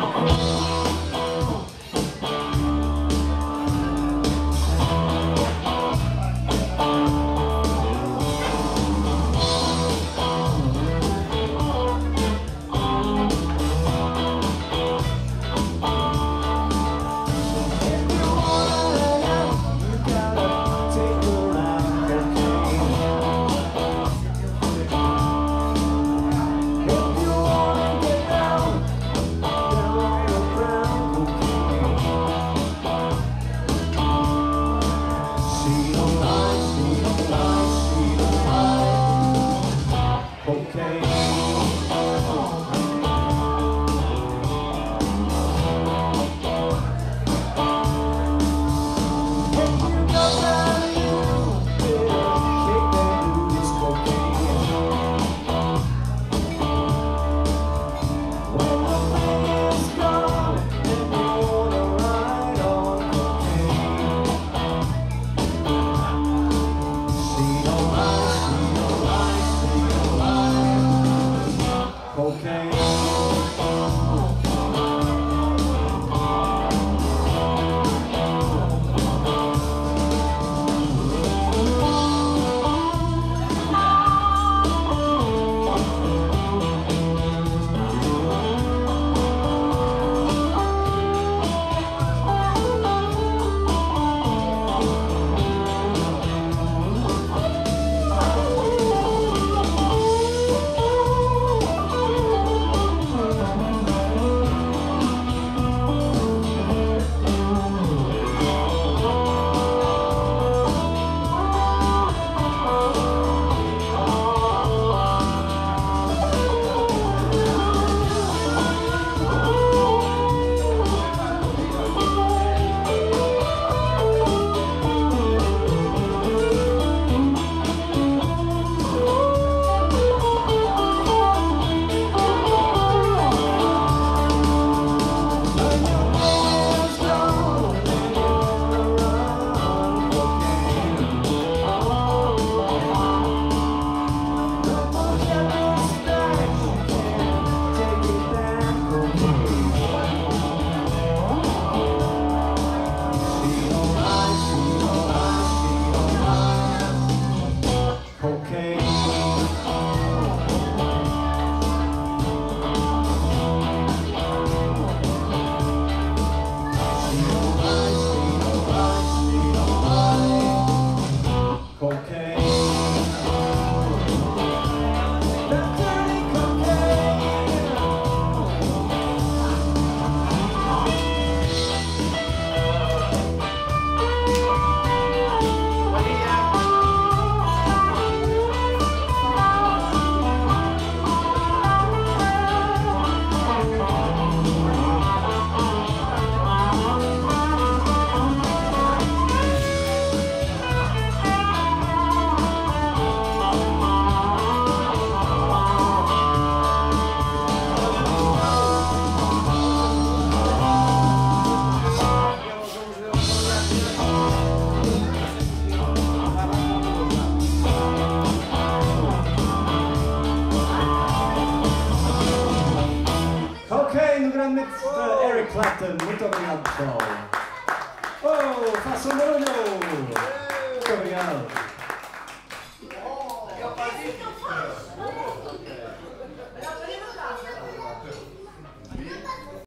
Oh. Mr. Eric Clapton. Muito obrigado, pessoal. Oh, faça um barulho! Muito obrigado. Oh,